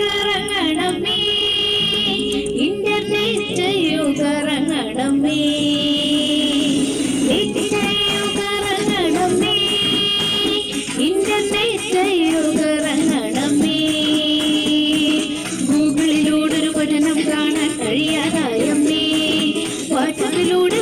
കറങ്ങണമേ internet internet ഗൂഗിളിലൂടെ ഒരു പഠനം കാണാൻ കഴിയാതായമ്മേ വാട്സപ്പിലൂടെ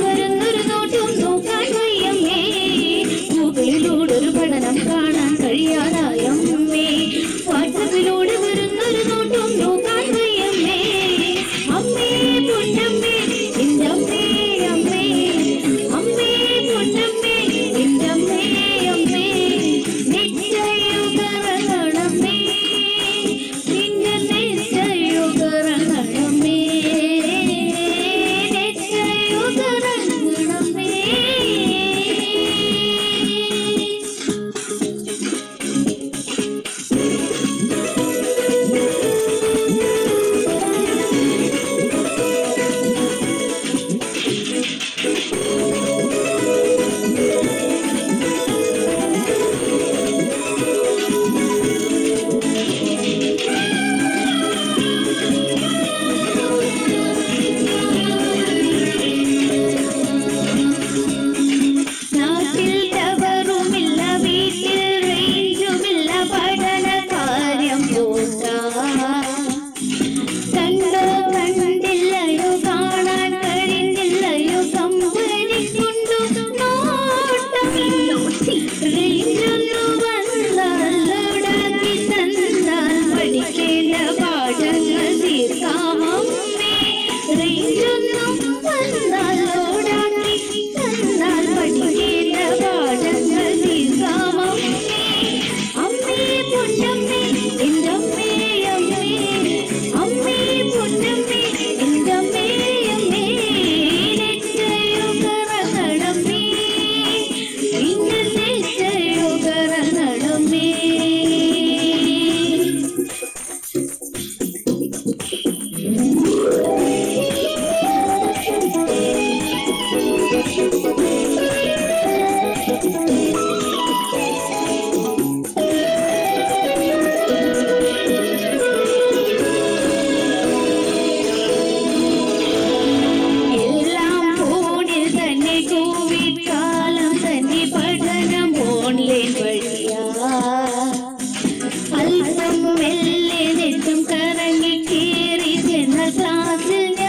Brasil. Brasil.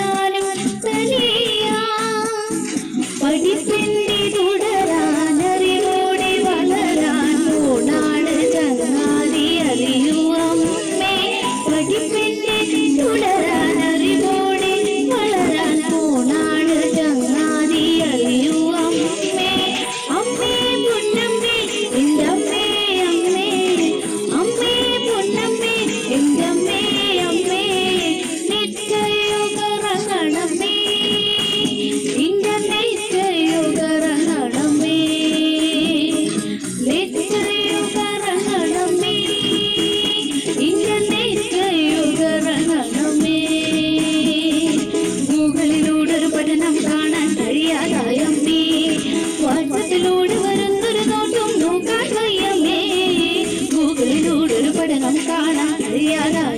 പഠനം കാണാൻ കഴിയാതായമ്മേ വാട്സപ്പിലൂടെ വരുന്നൊരു നോട്ടം നോക്കാൻ വയ്യമ്മേ ഗൂഗിളിലൂടെ ഒരു പഠനം കാണാൻ കഴിയാതായ